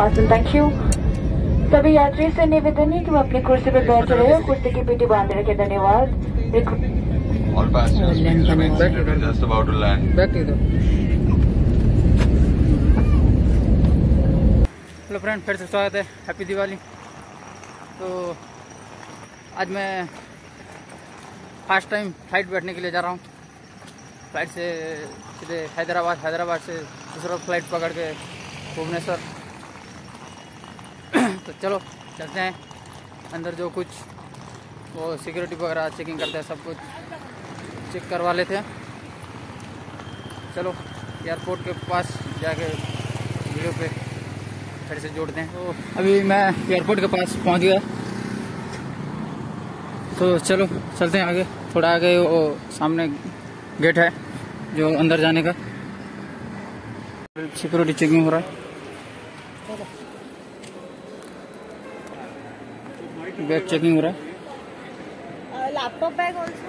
Thank you सभी यात्री से निवेदन है कि वो अपनी कुर्सी पर बैठ रहे और कुर्सी की पीटी बाँध रखे धन्यवाद। All passengers, please remain seated. We're just about to land. Back to hello friend फिर से स्वागत है. हैप्पी दिवाली तो आज मैं फ़र्स्ट टाइम फ़्लाइट बैठने के लिए जा रहा हूँ. फ़्लाइट से सीधे हैदराबाद हैदराबाद से दूसरा फ़्लाइट पकड़ के भुवनेश्वर. तो चलो, चलते हैं। अंदर जो कुछ, वो सिक्योरिटी वगैरह चेकिंग करते हैं, सब कुछ चेक करवा लेते हैं। चलो एयरपोर्ट के पास जाके वीडियो पे फिर से जोड़ते हैं। तो अभी मैं एयरपोर्ट के पास पहुँच गया। तो चलो, चलते हैं आगे। थोड़ा आगे वो सामने गेट है, जो अंदर जाने का। सिक्योरिटी चेकिंग हो रहा है। बैग चेकिंग हो रहा है। लैपटॉप बैग ऑल्सो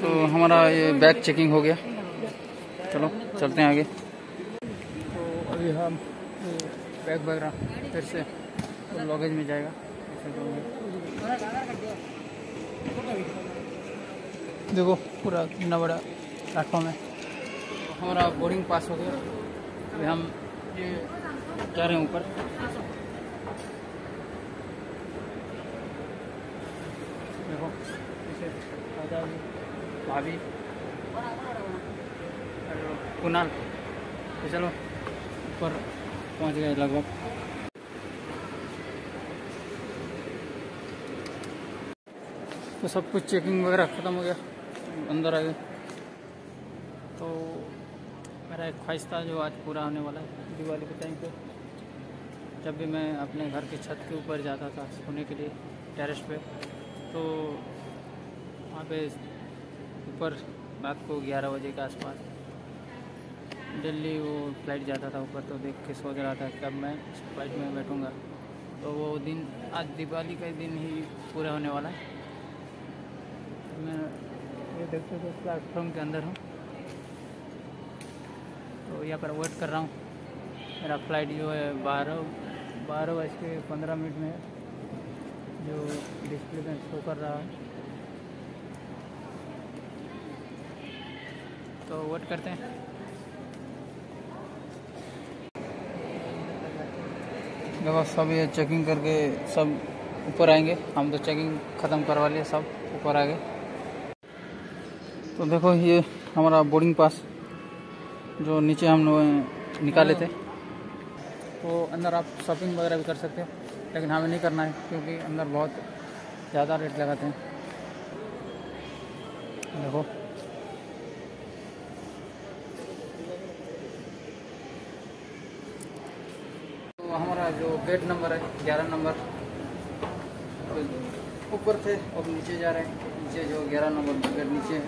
तो हमारा ये बैग चेकिंग हो गया। चलो चलते हैं आगे। तो अभी हम बैग वगैरह फिर से तो लॉगेज में जाएगा। देखो पूरा कितना बड़ा प्लेटफॉर्म है। तो हमारा बोर्डिंग पास हो गया। अभी हम ये जा रहे हैं ऊपर देखो पीछे दादा जी, भाभी। कुणाल तो चलो, ऊपर पहुँच गए लगभग। तो सब कुछ चेकिंग वगैरह ख़त्म हो गया, अंदर आ गए। तो मेरा एक ख्वाहिश था जो आज पूरा होने वाला है, दिवाली के टाइम पे। जब भी मैं अपने घर की छत के ऊपर जाता था सोने के लिए टेरेस पे तो वहाँ पे ऊपर, रात को 11 बजे के आसपास। दिल्ली वो फ़्लाइट जाता था ऊपर तो देख के सोच रहा था कब मैं फ़्लाइट में बैठूँगा। तो वो दिन, आज दिवाली का दिन ही पूरा होने वाला है। मैं ये देखते तो प्लेटफॉर्म के अंदर हूँ। तो यहाँ पर वेट कर रहा हूँ। मेरा फ़्लाइट जो है बारह बारह बज के पंद्रह मिनट में जो डिस्प्ले में शो कर रहा है। तो वेट करते हैं। देखो, सब ये चेकिंग करके सब ऊपर आएँगे। हम तो चेकिंग ख़त्म करवा लिए, सब ऊपर आ गए। तो देखो, ये हमारा बोर्डिंग पास जो नीचे हम लोग निकाले थे। तो अंदर आप शॉपिंग वगैरह भी कर सकते हो, लेकिन हमें नहीं करना है, क्योंकि अंदर बहुत ज़्यादा रेट लगाते हैं। देखो तो गेट नंबर है, ग्यारह नंबर। तो ऊपर थे, अब नीचे जा रहे हैं। नीचे जो ग्यारह नंबर गेट नीचे है।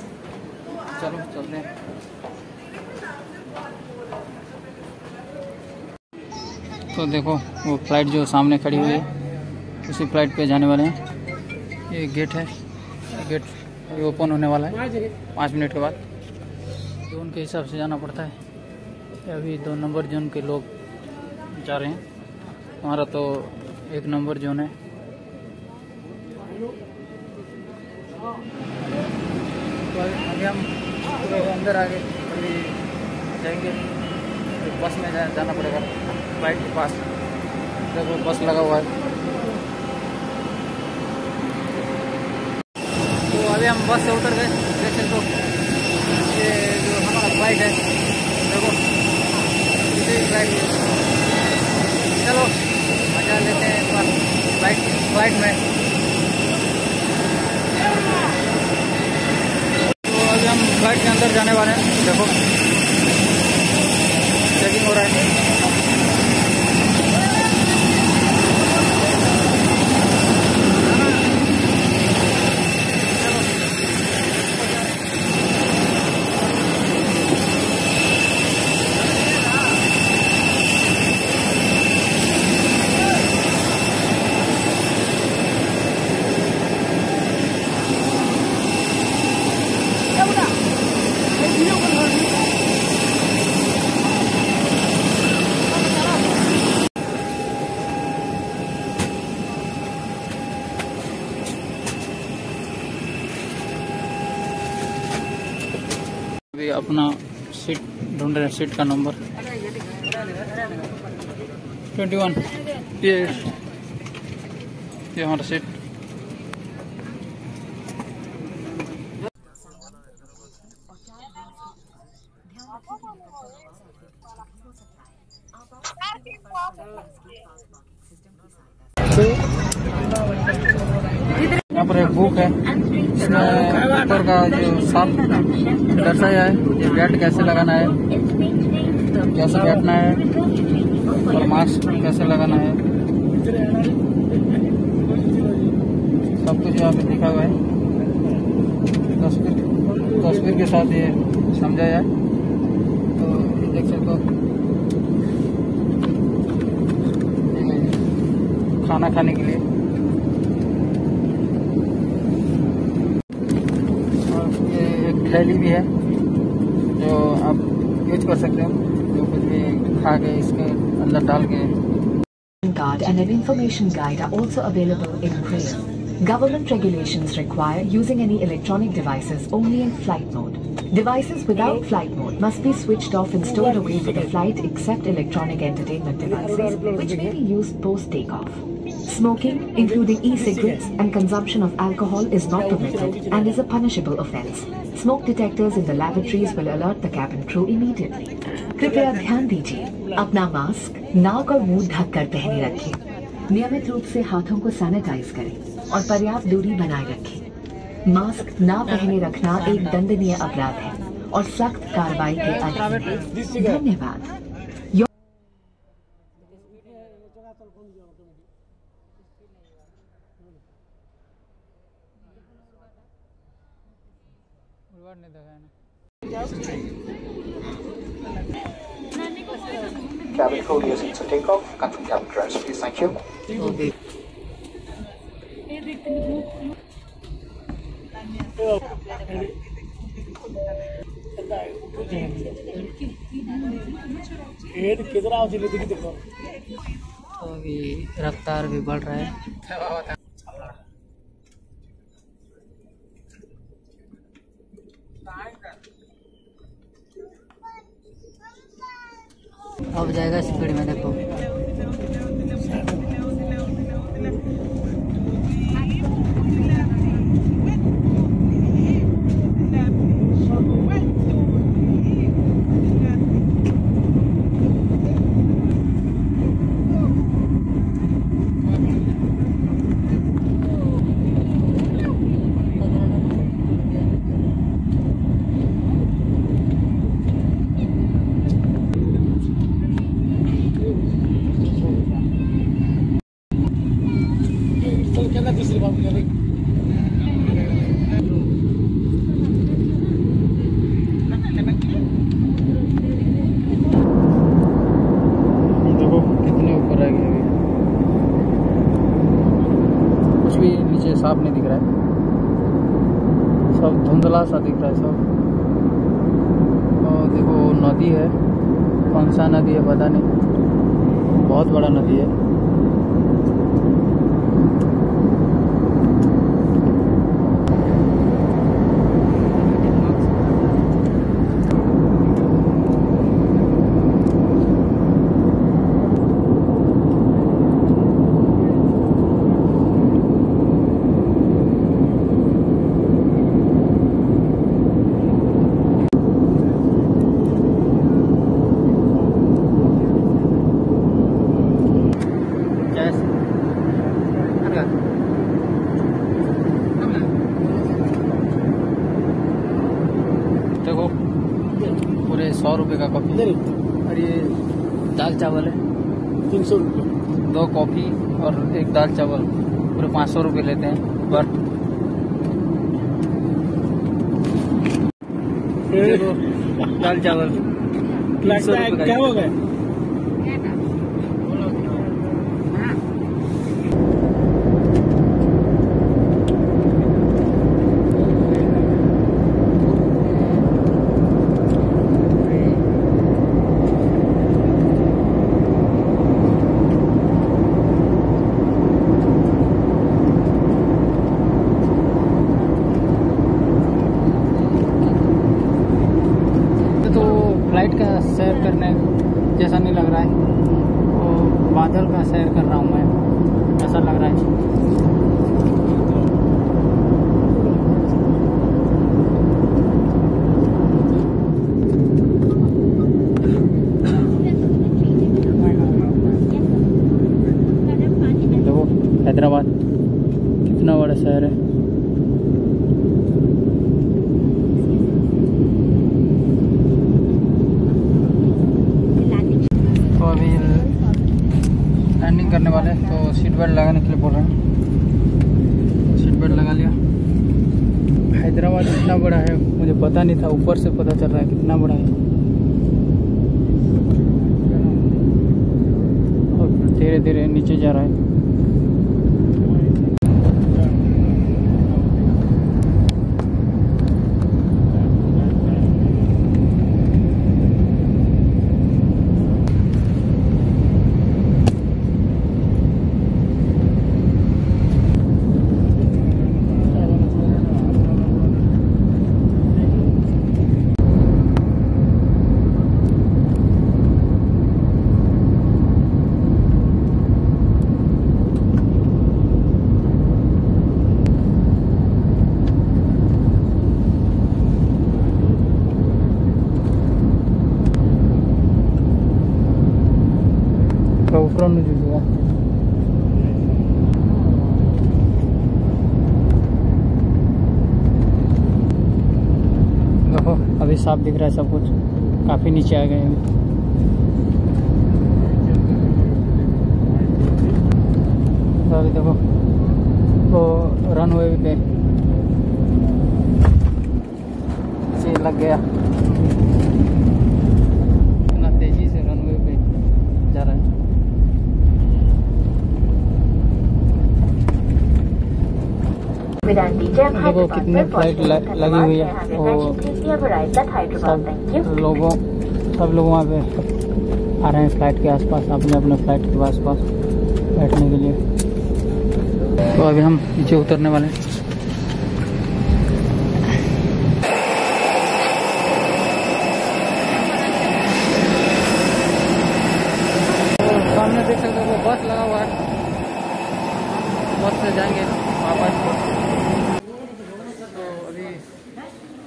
चलो, चलते हैं। तो देखो, वो फ़्लाइट जो सामने खड़ी हुई है, उसी फ़्लाइट पे जाने वाले हैं। ये गेट है। गेट अभी ओपन होने वाला है। पाँच मिनट के बाद। जोन के हिसाब से जाना पड़ता है। अभी दो नंबर जोन के लोग जा रहे हैं। हमारा तो एक नंबर जोन है। तो अभी हम अंदर आ गए अभी जाएँगे। एक बस में जा, जाना पड़ेगा। बाइक के पास। देखो बस लगा हुआ है। तो अभी हम बस से उतर गए। स्टेशन तो ये जो हमारा बाइक है देखो है। चलो। मज़ा लेते हैं एक बार। फ़्लाइट फ़्लाइट में तो अभी हम फ़्लाइट के अंदर जाने वाले हैं। देखो चेकिंग हो रहा है वीडियो कॉल अभी अपना सीट ढूंढ रहे हैं सीट का नंबर ट्वेंटी वन ये ये हमारा सीट यहाँ पर एक बुक है, इसमें ऊपर का जो साफ़ दर्शाया है गेट कैसे लगाना है, कैसे बैठना है, और मास्क कैसे लगाना है। सब कुछ यहाँ पे लिखा हुआ है। तस्वीर तस्वीर के साथ ये समझाया है। तो देख सकते हो। खाना खाने के लिए। थैली भी है जो आप यूज कर सकते हो जो कुछ भी खा के इसके अंदर डाल के card and an information guide are also available in Braille. Government regulations require using any electronic devices only in flight mode. Devices without flight mode must be switched off and stored away for the flight except electronic entertainment devices, which may be used post takeoff. Smoking, including e-cigarettes and consumption of alcohol is not permitted and is a punishable offence. Smoke detectors in the lavatories will alert the cabin crew immediately. कृपया ध्यान दीजिए अपना mask नाक और मुँह ढक कर पहने रखें नियमित रूप से हाथों को सैनिटाइज करें और पर्याप्त दूरी बनाए रखें मास्क ना पहने रखना एक दंडनीय अपराध है और सख्त कार्रवाई के अधीन है धन्यवाद नहीं देखा है ना Cabin crew using to take off. Confirm cabin dress, please. Thank you. तो अभी रफ्तार भी बढ़ रहा है जाएगा। स्पीड में देखो देखो कितने ऊपर आ गए अभी कुछ भी नीचे साफ़ नहीं दिख रहा है। सब धुंधला सा दिख रहा है सब। और देखो, नदी है। कौन सा नदी है पता नहीं। बहुत बड़ा नदी है जैसे अरे देखो पूरे सौ रुपये का कॉफ़ी और ये दाल चावल है तीन सौ रुपये दो कॉफ़ी और एक दाल चावल पूरे पाँच सौ रुपये लेते हैं पर। दाल चावल लगता है क्या हो। क्या है, जैसा नहीं लग रहा है। तो बादल का सैर कर रहा हूँ मैं, ऐसा लग रहा है। लैंडिंग करने वाले हैं, तो सीट बेल्ट लगाने के लिए बोल रहे हैं। सीट बेल्ट लगा लिया। हैदराबाद इतना बड़ा है मुझे पता नहीं था ऊपर से पता चल रहा है कितना बड़ा है। और धीरे धीरे नीचे जा रहा है तो ऊपर में जुड़ेगा देखो अभी साफ़ दिख रहा है सब कुछ। काफ़ी नीचे आ गए। तो अभी देखो हुए भी पे लग गया इतना तेज़ी से रनवे पे जा रहा है Vidandi Jam देखो कितने फ़्लाइट लगी हुई है। और. सब लोगों सब लोग वहाँ पे आ रहे हैं फ़्लाइट के आसपास अपने अपने फ़्लाइट के आसपास बैठने के लिए। तो अभी हम नीचे उतरने वाले हैं तो सामने देख सकते हो वो बस लगा हुआ है बस से जाएँगे वापस तो अभी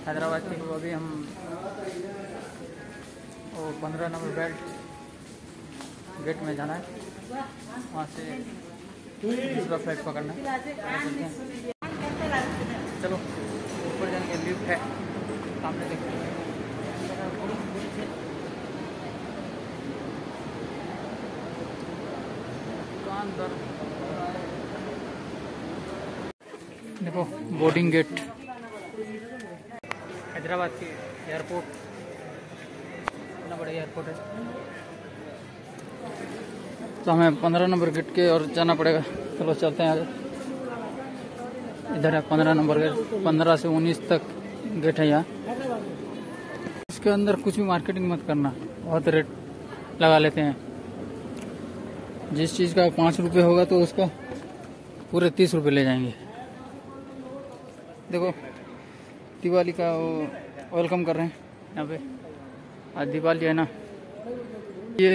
हैदराबाद के हो अभी हम वो पंद्रह नंबर बेल्ट गेट में जाना है। वहाँ से दूसरा फ़्लाइट पकड़ना है। चलो, ऊपर जाने के लिफ्ट है। सामने देखते हैं देखो, बोर्डिंग गेट। हैदराबाद के एयरपोर्ट। एयरपोर्ट तो हमें पंद्रह नंबर गेट के और जाना पड़ेगा। चलो चलते हैं आगे। इधर है पंद्रह नंबर गेट। पंद्रह से उन्नीस तक गेट है यहाँ। इसके अंदर कुछ भी मार्केटिंग मत करना। बहुत रेट लगा लेते हैं। जिस चीज़ का पाँच रुपये होगा तो उसका पूरे तीस रुपये ले जाएँगे। देखो, दिवाली का वो वेलकम कर रहे हैं यहाँ पे। आज दिवाली है ना। ये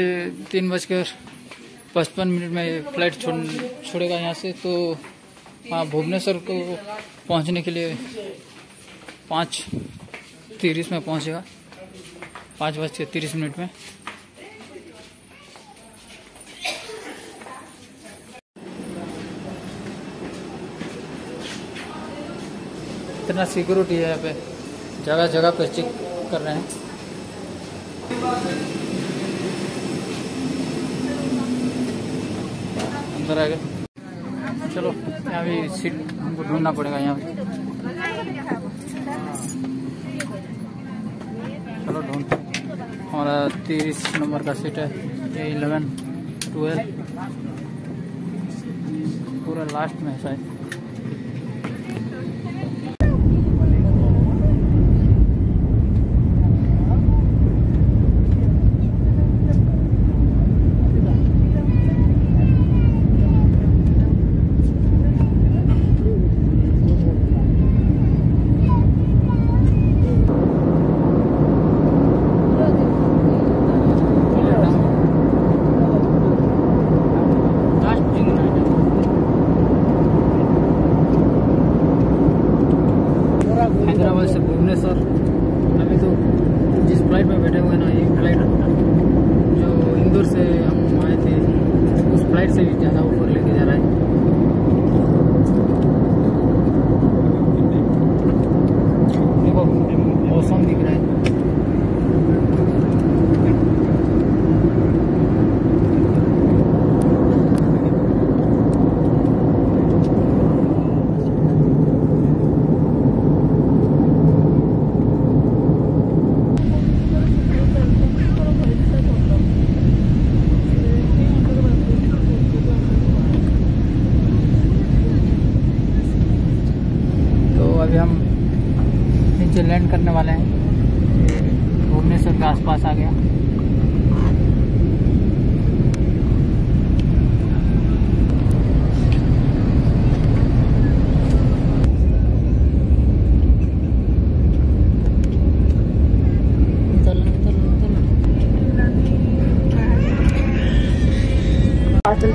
तीन बजकर पचपन मिनट में फ़्लाइट छोड़, छोड़ेगा यहाँ से तो हाँ भुवनेश्वर को पहुँचने के लिए पाँच तीस में पहुँचेगा। पाँच बज के तीस मिनट में। इतना सिक्योरिटी है यहाँ पे। जगह जगह पे चेक कर रहे हैं। अंदर आ गए। चलो, यहाँ भी सीट हमको ढूंढना पड़ेगा, यहाँ चलो, ढूंढते हमारा तीस नंबर का सीट है इलेवन ट्वेल्व पूरा लास्ट में है शायद।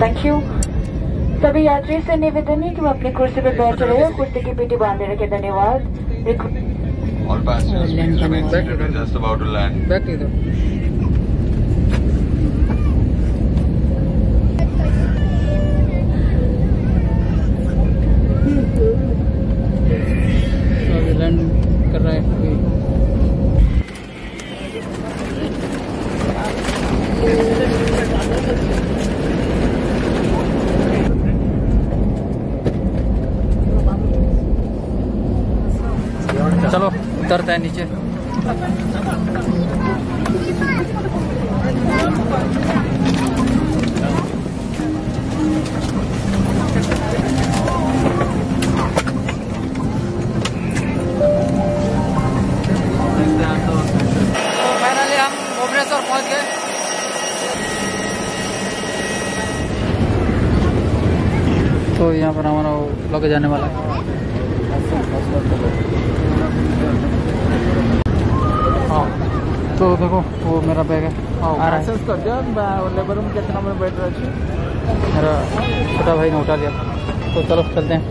थैंक यू सभी यात्रियों से निवेदन है कि वो अपनी कुर्सी पर बैठ रहे हैं कुर्सी की पीटी बांधे रखे। धन्यवाद। और उतरते हैं नीचे। तो तो यहाँ पर हमारा लगे जाने वाला है। तो देखो वो मेरा बैग है। आ रहा कर दिया लेबर रूम कितना में बैठ रहा है? मेरा छोटा भाई ने उठा लिया। तो चलो चलते हैं।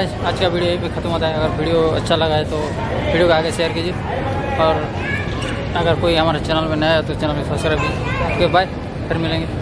आज का वीडियो यही पे ख़त्म होता है। अगर वीडियो अच्छा लगा है तो वीडियो को आगे शेयर कीजिए। और अगर कोई हमारे चैनल में नया है तो चैनल को सब्सक्राइब कीजिए। ओके बाय फिर मिलेंगे।